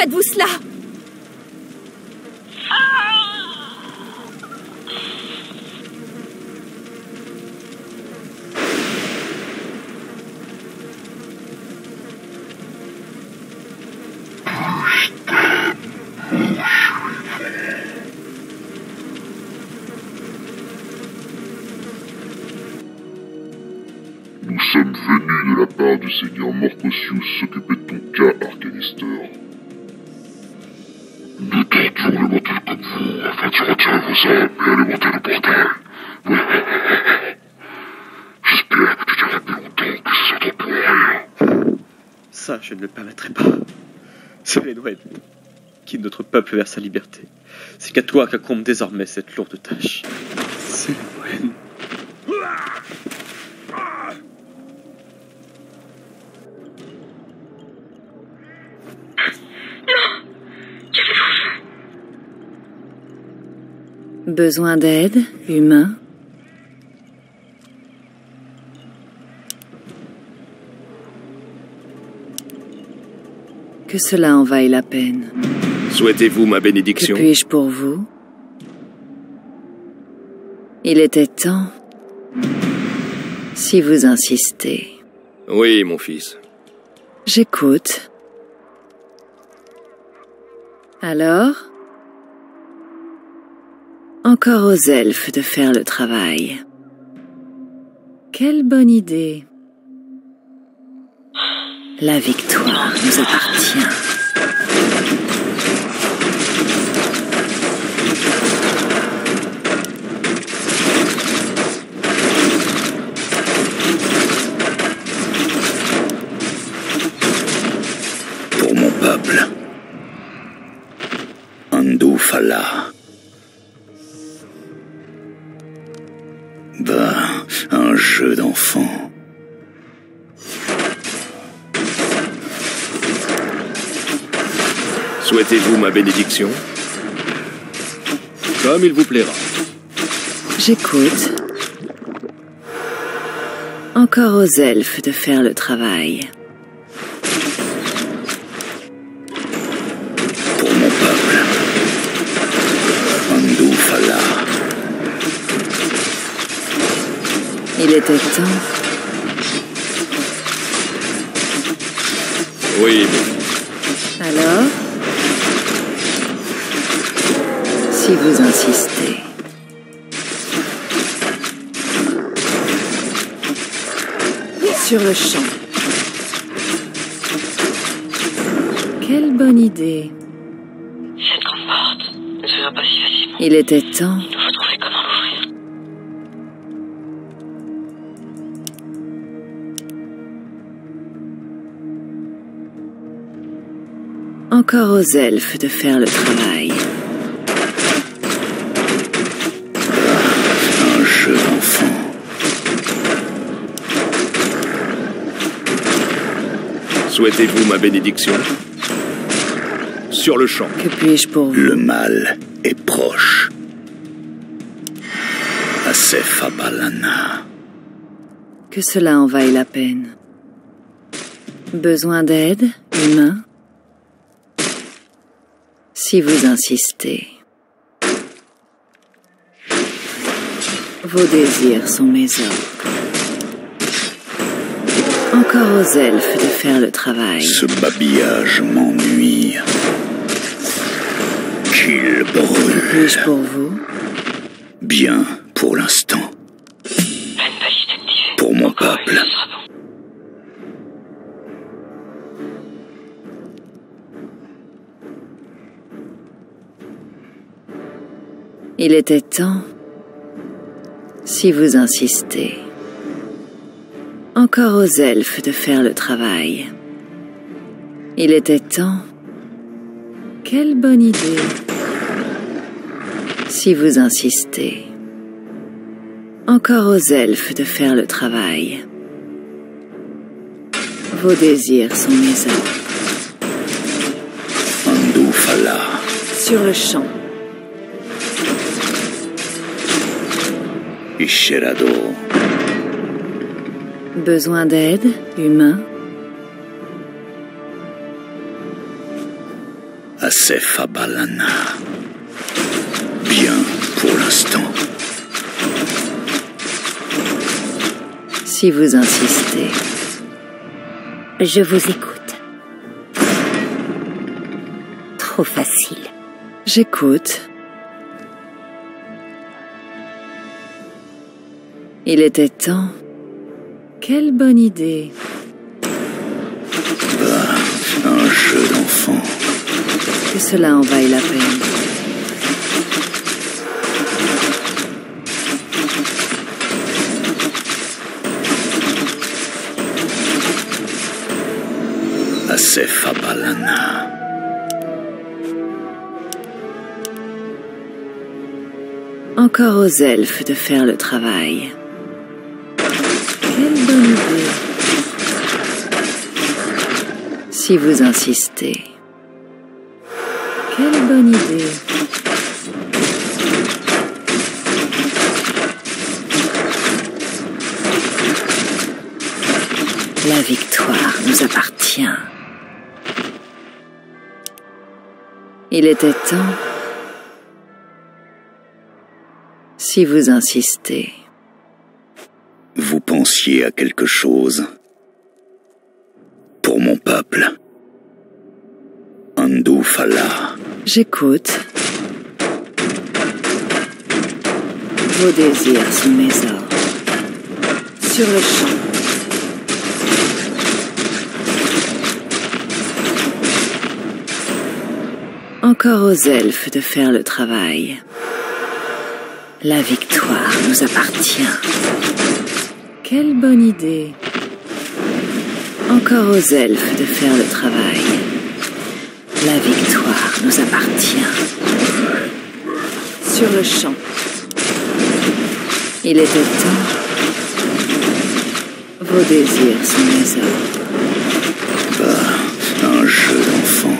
Faites-vous cela. Nous sommes venus de la part du seigneur Morcosius âmes et alimenter le portail. J'espère que tu plus longtemps que pour rien. Ça, je ne le permettrai pas. C'est Edwin qui notre peuple vers sa liberté. C'est qu'à toi qu'incombe désormais cette lourde tâche. C'est Edwin. Besoin d'aide, humain Que cela en vaille la peine. Souhaitez-vous ma Que bénédiction puis-je pour vous? Il était temps. Si vous insistez. Oui, mon fils. J'écoute. Alors? Encore aux elfes de faire le travail. Quelle bonne idée. La victoire nous appartient. Souhaitez-vous ma bénédiction Comme il vous plaira. J'écoute. Encore aux elfes de faire le travail. Il était temps. Oui. Alors Si vous insistez. Sur le champ. Quelle bonne idée. Cette grande porte ne s'ouvre pas si facilement. Il était temps. Encore aux elfes de faire le travail. Un jeu d'enfant. Souhaitez-vous ma bénédiction? Sur le champ. Que puis-je pour vous? Le mal est proche. Acefabalana. Que cela en vaille la peine. Besoin d'aide, humain? Si vous insistez. Vos désirs sont mes ordres. Encore aux elfes de faire le travail. Ce babillage m'ennuie. Qu'il brûle. Puis-je pour vous? Bien pour l'instant. Il était temps. Si vous insistez. Encore aux elfes de faire le travail. Il était temps. Quelle bonne idée. Si vous insistez. Encore aux elfes de faire le travail. Vos désirs sont mes. Andoufala. Sur le champ. Isherado. Besoin d'aide, humain? Asef Abalana. Bien pour l'instant. Si vous insistez. Je vous écoute. Trop facile. J'écoute. Il était temps. Quelle bonne idée. Un jeu d'enfant. Que cela en vaille la peine. Asef Abalana. Encore aux elfes de faire le travail. Si vous insistez. Quelle bonne idée. La victoire nous appartient. Il était temps. Si vous insistez. Vous pensiez à quelque chose Pour mon peuple. J'écoute. Vos désirs sont mes ordres. Sur le champ. Encore aux elfes de faire le travail. La victoire nous appartient. Quelle bonne idée. Encore aux elfes de faire le travail. La victoire nous appartient. Sur le champ. Il était temps. Vos désirs sont mes ordres. Un jeu d'enfant.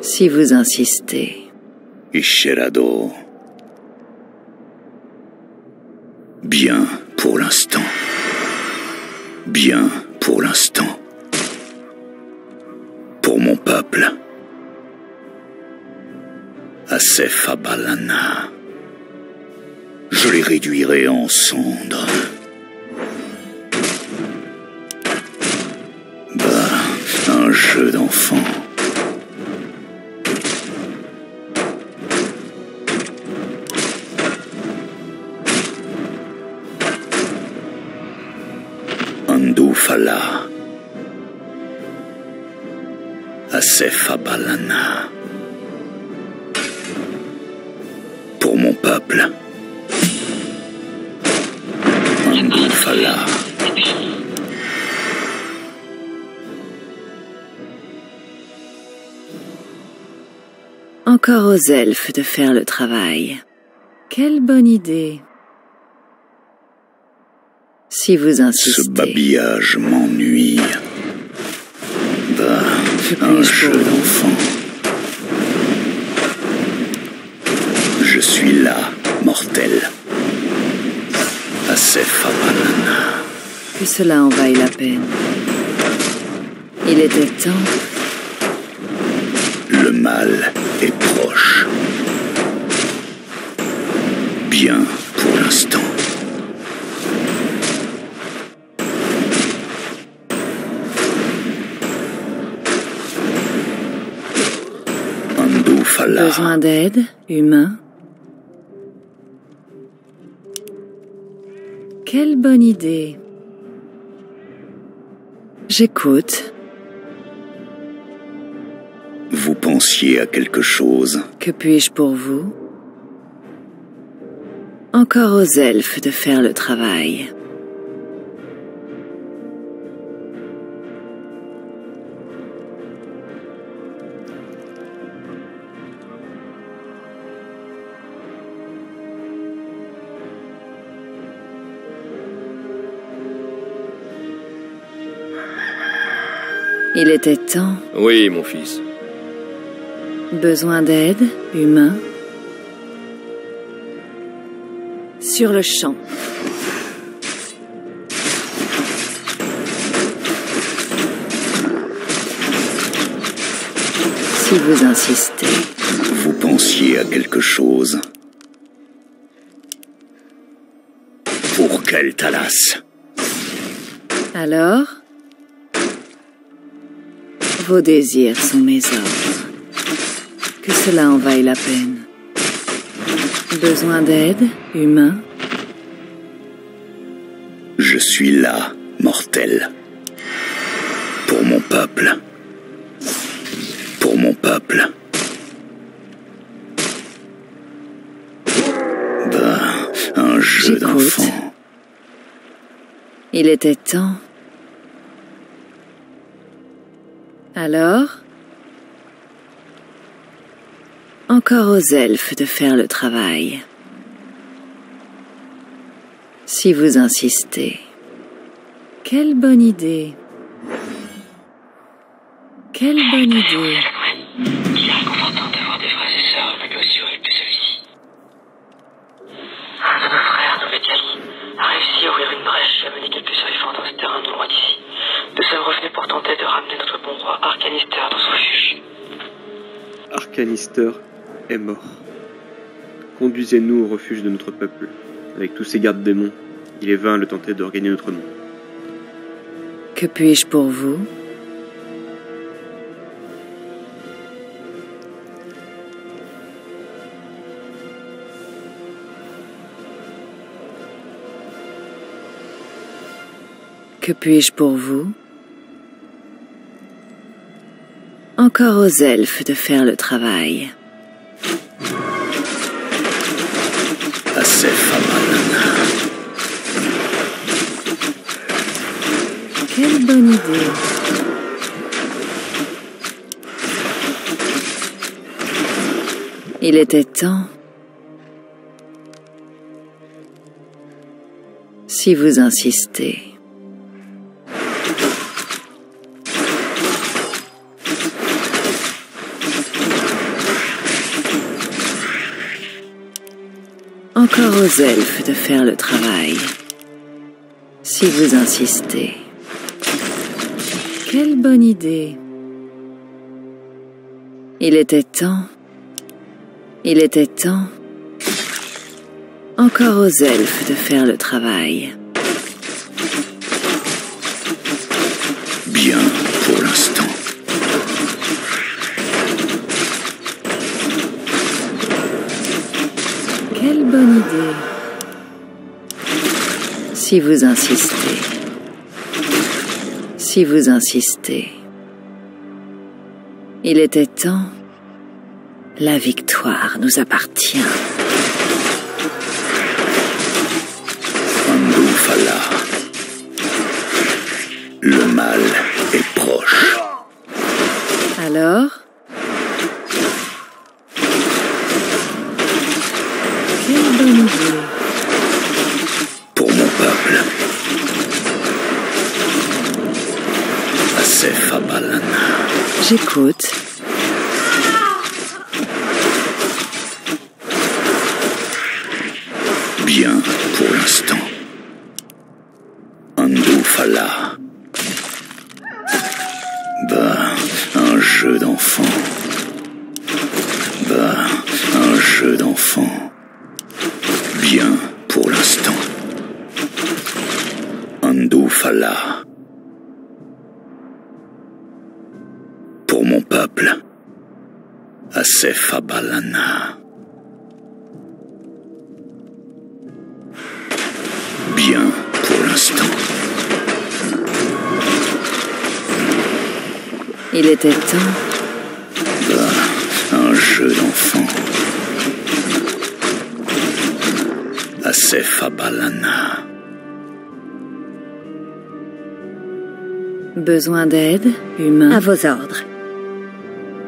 Si vous insistez. Isherado. Bien pour l'instant. Bien pour l'instant. Pour mon peuple. Asef Abalana. Je les réduirai en cendres. Bah, un jeu d'enfant. Fala. Asef Abalana. Pour mon peuple. Encore aux elfes de faire le travail. Quelle bonne idée. Si vous Ce insistez. babillage m'ennuie. Bah, un jeu d'enfant. Je suis là, mortel. Asef Abalana. Que cela en vaille la peine. Il était temps. Le mal est proche. Bien pour l'instant. Andou Fala. Besoin d'aide, humain Quelle bonne idée. J'écoute. Vous pensiez à quelque chose Que puis-je pour vous? Encore aux elfes de faire le travail. Il était temps. Oui, mon fils. Besoin d'aide, humain. Sur le champ. Si vous insistez. Vous pensiez à quelque chose Pour quel Thalas Alors? Vos désirs sont mes ordres. Que cela en vaille la peine. Besoin d'aide, humain? Je suis là, mortel. Pour mon peuple. Pour mon peuple. Bah, un jeu d'enfant. Il était temps. Alors Encore aux elfes de faire le travail. Si vous insistez. Quelle bonne idée. Quelle bonne idée. Arcanister dans son refuge. Arcanister est mort. Conduisez-nous au refuge de notre peuple. Avec tous ces gardes démons, il est vain de tenter de regagner notre monde. Que puis-je pour vous? Que puis-je pour vous? Encore aux elfes de faire le travail. Quelle bonne idée. Il était temps. Si vous insistez. Aux elfes de faire le travail. Si vous insistez. Quelle bonne idée. Il était temps. Il était temps. Encore aux elfes de faire le travail. Si vous insistez. Si vous insistez. Il était temps. La victoire nous appartient. Bien pour l'instant. Andoufala. Bah, un jeu d'enfant. Bah, un jeu d'enfant. Bien pour l'instant. Andoufala. Peuple. Asef Abalana. Bien pour l'instant. Il était temps. Bah, un jeu d'enfant. Asef Abalana. Besoin d'aide, humain. À vos ordres.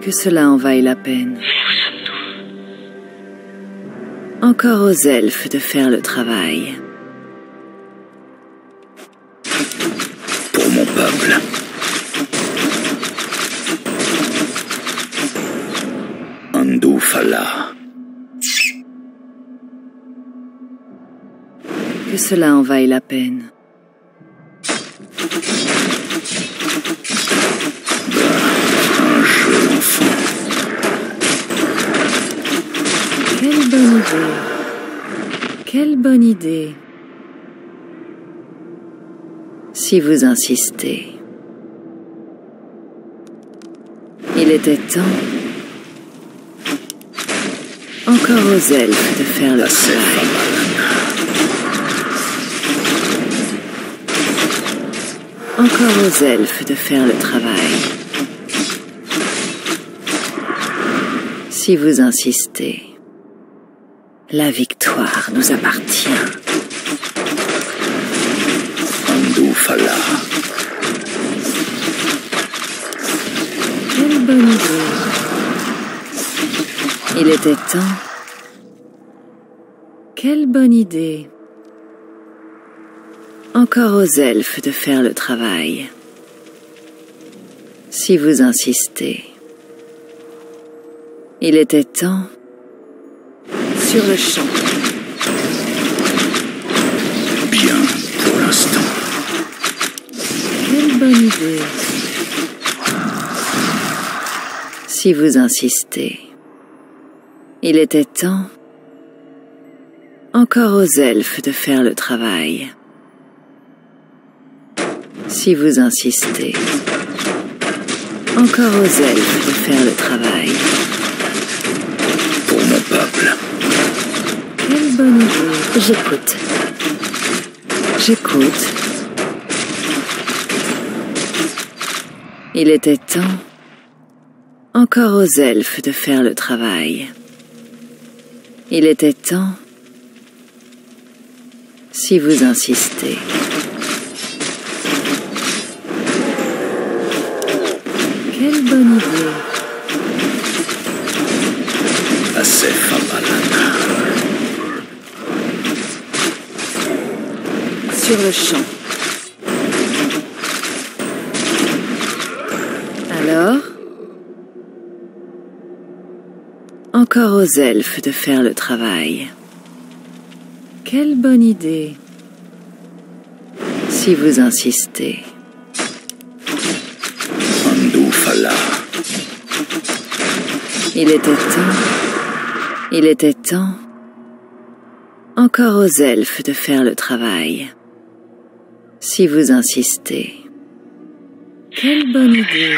Que cela en vaille la peine. Encore aux elfes de faire le travail. Pour mon peuple. Andoufala. Que cela en vaille la peine. Un jeu d'enfant. Bonne idée. Si vous insistez. Il était temps. Encore aux elfes de faire le Assez travail. Encore aux elfes de faire le travail. Si vous insistez, la victoire nous appartient. Quelle bonne idée. Il était temps. Quelle bonne idée. Encore aux elfes de faire le travail. Si vous insistez. Il était temps. Sur le champ. Bien pour l'instant. Quelle bonne idée. Si vous insistez. Il était temps. Encore aux elfes de faire le travail. Si vous insistez. Encore aux elfes de faire le travail. Pour mon peuple. Idée. J'écoute. J'écoute. Il était temps. Encore aux elfes de faire le travail. Il était temps. Si vous insistez. Quelle bonne idée. Le champ. Alors Encore aux elfes de faire le travail. Quelle bonne idée. Si vous insistez. Il était temps. Il était temps. Encore aux elfes de faire le travail. Si vous insistez. Quelle bonne idée.